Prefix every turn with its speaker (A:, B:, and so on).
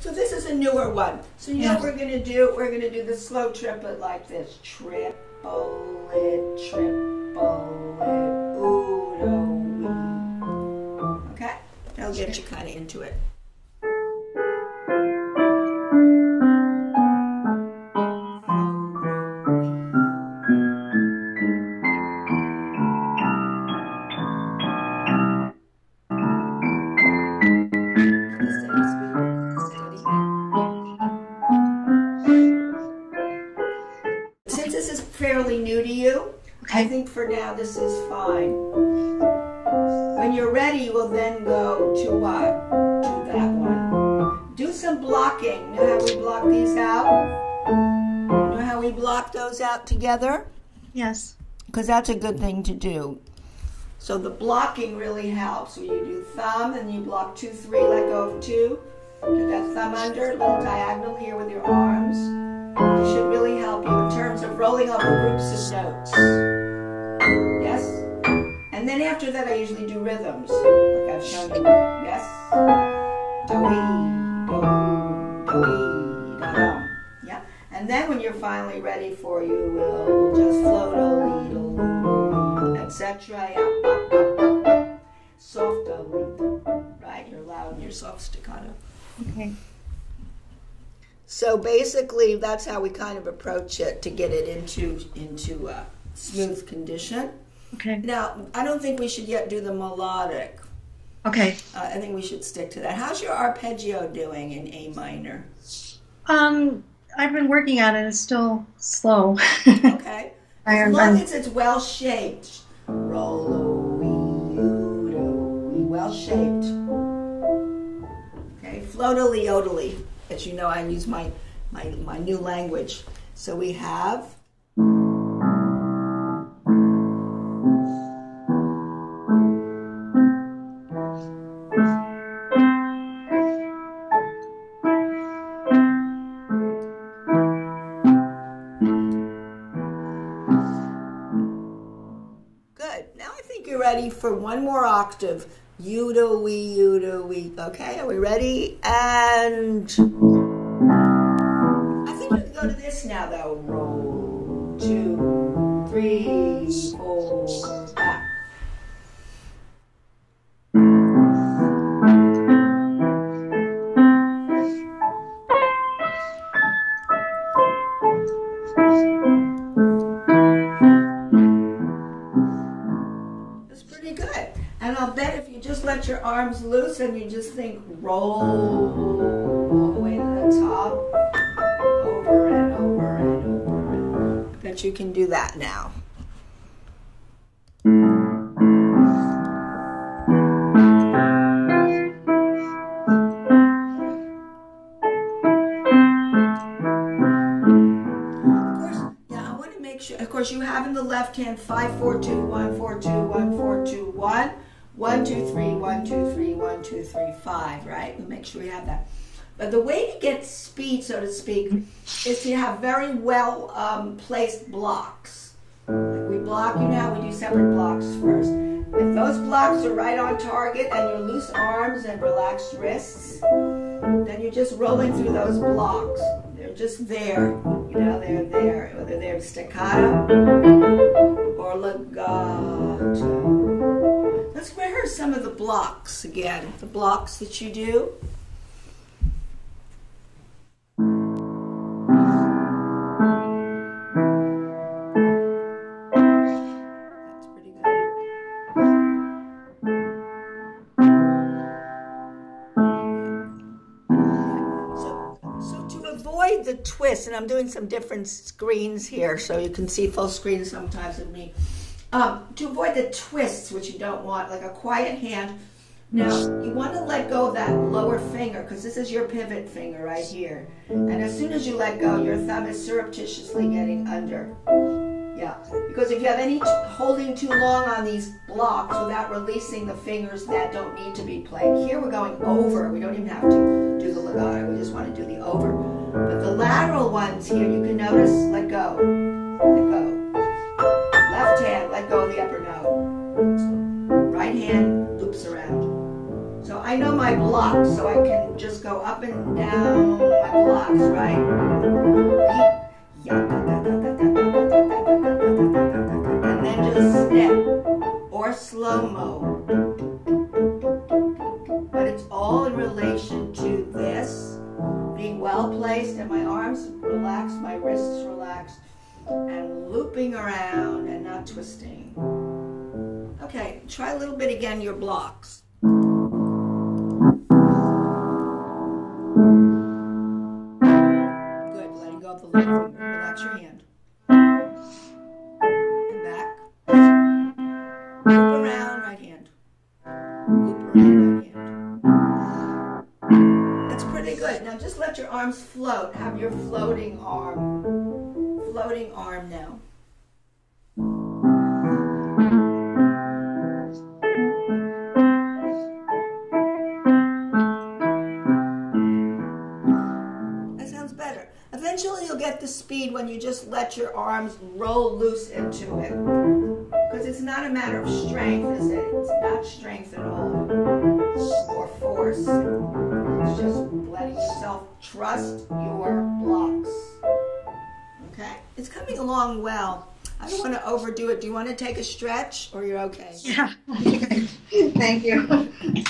A: so this is a newer one. So you know what we're gonna do? We're gonna do the slow triplet like this. Triplet, triplet, uno, we. Okay? That'll get you kind of into it. I think for now this is fine. When you're ready, we'll then go to what? To that one. Do some blocking. Know how we block these out? Know how we block those out together?
B: Yes.
A: Because that's a good thing to do. So the blocking really helps. So you do thumb and you block two, three, let go of two. Get that thumb under, little diagonal here with your arms. It should really help you in terms of rolling over groups of notes. Yes? And then after that, I usually do rhythms, like I've shown you. Yes? Do-wee, do, do-wee, da-dum. Yeah? And then when you're finally ready for, you will just float a little, etc. Yeah. Soft a little. Right? You're loud and you're soft staccato.
B: Okay.
A: So basically, that's how we kind of approach it to get it into into a smooth condition.
B: Okay.
A: Now, I don't think we should yet do the melodic.
B: Okay.
A: Uh, I think we should stick to that. How's your arpeggio doing in A minor?
B: Um, I've been working on it. It's still slow.
A: Okay.
B: I
A: As long as it's well shaped. Roll a wee, wee, well shaped. Okay, floatily odily. As you know, I use my, my my new language. So we have ready for one more octave. You do we, you do we. Okay, are we ready? And I think we can go to this now though. Roll two, three, four, Bet if you just let your arms loose and you just think roll all the way to the top, over and over and over I you can do that now. Of course, yeah, I want to make sure. Of course, you have in the left hand five, four, two, one, four, two, one, four, two, one, one, two, three, one, two, three, one, two, three, five. Right? We make sure we have that. But the way to get speed, so to speak, is to have very well um, placed blocks. Like we block, you know, how we do separate blocks first. If those blocks are right on target and your loose arms and relaxed wrists, then you're just rolling through those blocks. They're just there. You know, they're there. Whether they're staccato blocks again. The blocks that you do. The twist, and I'm doing some different screens here, so you can see full screen sometimes of me. Um, to avoid the twists, which you don't want, like a quiet hand. Now you want to let go of that lower finger because this is your pivot finger right here. And as soon as you let go, your thumb is surreptitiously getting under. Yeah, because if you have any holding too long on these blocks without releasing the fingers that don't need to be played, here we're going over. We don't even have to do the legato. We just want to do the over. But the lateral ones here, you can notice, let go, my blocks, so I can just go up and down my blocks, right? And then just snip or slow mo. But it's all in relation to this being well placed and my arms relaxed, my wrists relaxed, and looping around and not twisting. Okay, try a little bit again your blocks. Good, letting go of the little finger. Relax your hand. And back. Loop around right hand. Loop around right hand. That's pretty good. Now just let your arms float. Have your floating arm. Floating arm now. The speed when you just let your arms roll loose into it. Because it's not a matter of strength, is it? It's not strength at all. Or force. It's just letting yourself trust your blocks. Okay? It's coming along well. I don't want to overdo it. Do you want to take a stretch or you're okay?
B: Yeah. Thank you.